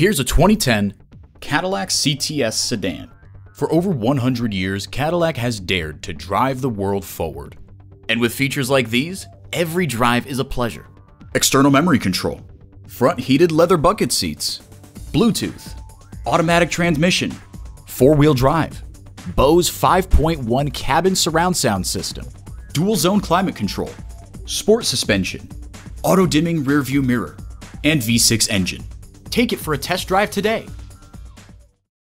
Here's a 2010 Cadillac CTS sedan. For over 100 years, Cadillac has dared to drive the world forward. And with features like these, every drive is a pleasure. External memory control, front heated leather bucket seats, Bluetooth, automatic transmission, four wheel drive, Bose 5.1 cabin surround sound system, dual zone climate control, sport suspension, auto dimming rear view mirror, and V6 engine. Take it for a test drive today.